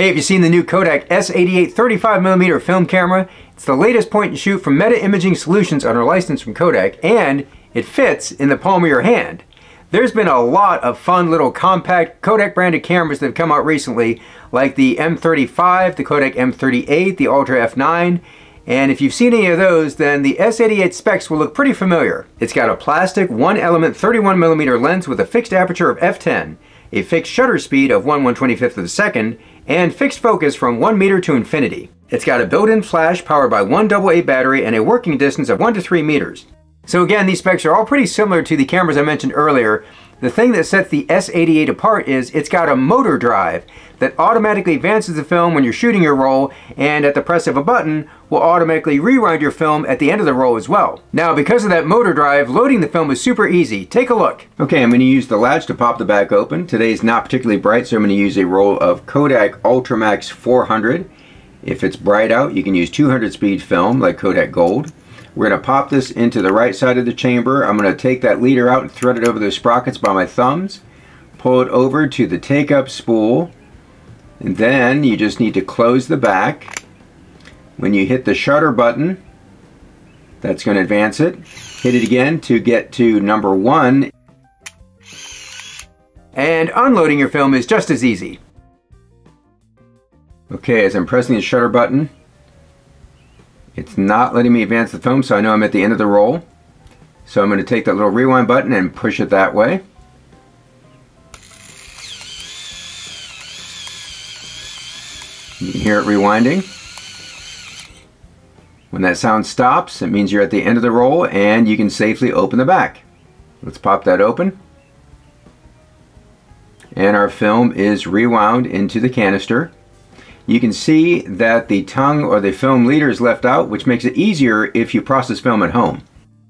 Hey, have you seen the new Kodak S88 35mm film camera? It's the latest point and shoot from Meta Imaging Solutions under license from Kodak, and it fits in the palm of your hand. There's been a lot of fun little compact Kodak branded cameras that have come out recently, like the M35, the Kodak M38, the Ultra F9, and if you've seen any of those, then the S88 specs will look pretty familiar. It's got a plastic, one element 31mm lens with a fixed aperture of f10, a fixed shutter speed of 1 125th of a second, and fixed focus from 1 meter to infinity. It's got a built-in flash powered by one AA battery and a working distance of 1 to 3 meters. So again, these specs are all pretty similar to the cameras I mentioned earlier. The thing that sets the S88 apart is it's got a motor drive that automatically advances the film when you're shooting your roll and at the press of a button will automatically rewind your film at the end of the roll as well. Now because of that motor drive, loading the film is super easy. Take a look. Okay, I'm going to use the latch to pop the back open. Today's not particularly bright so I'm going to use a roll of Kodak Ultramax 400. If it's bright out you can use 200 speed film like Kodak Gold. We're going to pop this into the right side of the chamber. I'm going to take that leader out and thread it over those sprockets by my thumbs. Pull it over to the take-up spool and then you just need to close the back. When you hit the shutter button, that's going to advance it. Hit it again to get to number one. And unloading your film is just as easy. Okay, as I'm pressing the shutter button, it's not letting me advance the film, so I know I'm at the end of the roll. So I'm going to take that little rewind button and push it that way. You can hear it rewinding. When that sound stops, it means you're at the end of the roll and you can safely open the back. Let's pop that open. And our film is rewound into the canister. You can see that the tongue or the film leader is left out, which makes it easier if you process film at home.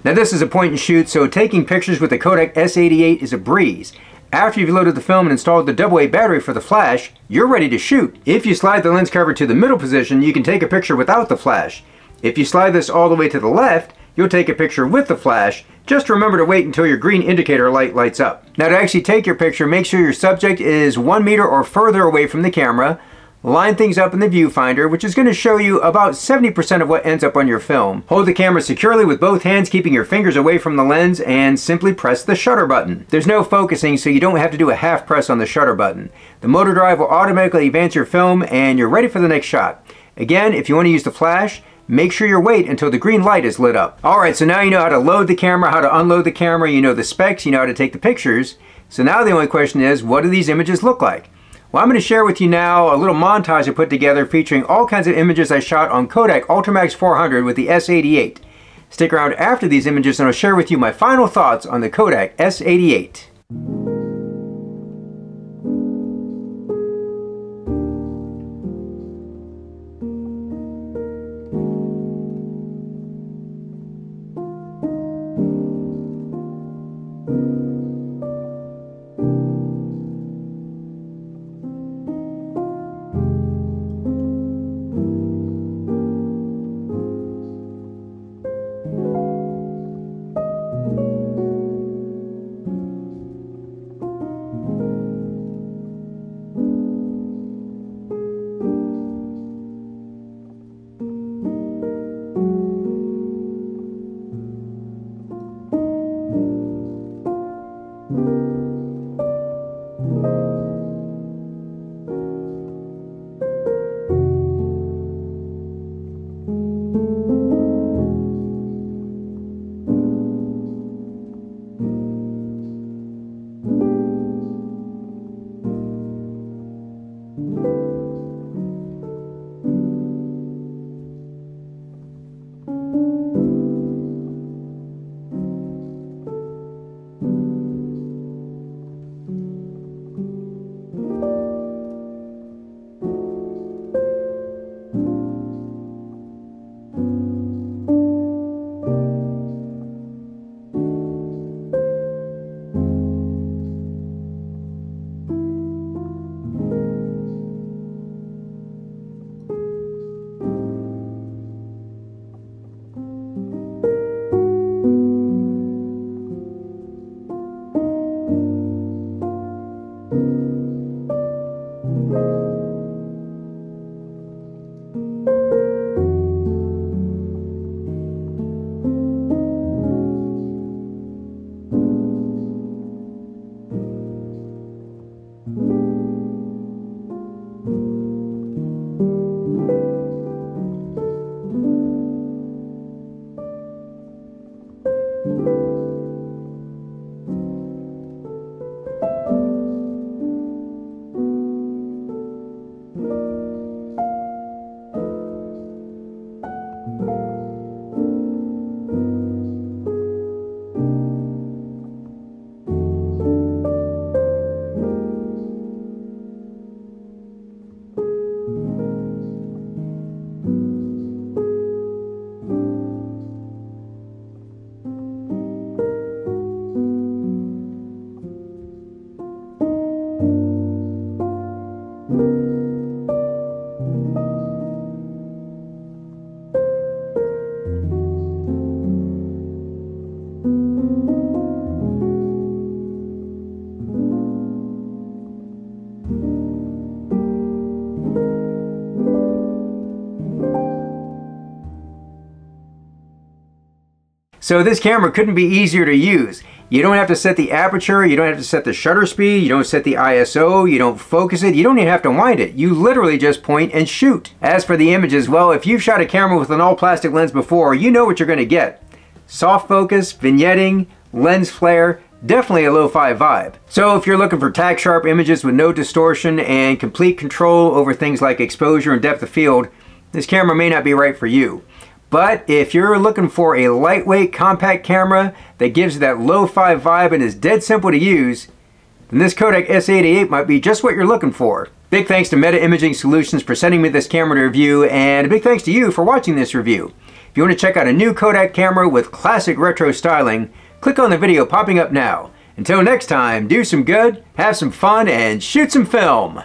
Now this is a point and shoot, so taking pictures with the Kodak S88 is a breeze. After you've loaded the film and installed the AA battery for the flash, you're ready to shoot. If you slide the lens cover to the middle position, you can take a picture without the flash. If you slide this all the way to the left, you'll take a picture with the flash. Just remember to wait until your green indicator light lights up. Now to actually take your picture, make sure your subject is one meter or further away from the camera line things up in the viewfinder, which is going to show you about 70% of what ends up on your film. Hold the camera securely with both hands, keeping your fingers away from the lens, and simply press the shutter button. There's no focusing, so you don't have to do a half press on the shutter button. The motor drive will automatically advance your film, and you're ready for the next shot. Again, if you want to use the flash, make sure you wait until the green light is lit up. Alright, so now you know how to load the camera, how to unload the camera, you know the specs, you know how to take the pictures. So now the only question is, what do these images look like? Well, I'm going to share with you now a little montage I put together featuring all kinds of images I shot on Kodak Ultramax 400 with the S88. Stick around after these images and I'll share with you my final thoughts on the Kodak S88. So this camera couldn't be easier to use. You don't have to set the aperture, you don't have to set the shutter speed, you don't set the ISO, you don't focus it, you don't even have to wind it. You literally just point and shoot. As for the images, well, if you've shot a camera with an all plastic lens before, you know what you're gonna get. Soft focus, vignetting, lens flare, definitely a lo-fi vibe. So if you're looking for tack sharp images with no distortion and complete control over things like exposure and depth of field, this camera may not be right for you. But if you're looking for a lightweight compact camera that gives you that lo-fi vibe and is dead simple to use, then this Kodak S88 might be just what you're looking for. Big thanks to Meta Imaging Solutions for sending me this camera to review, and a big thanks to you for watching this review. If you want to check out a new Kodak camera with classic retro styling, click on the video popping up now. Until next time, do some good, have some fun, and shoot some film!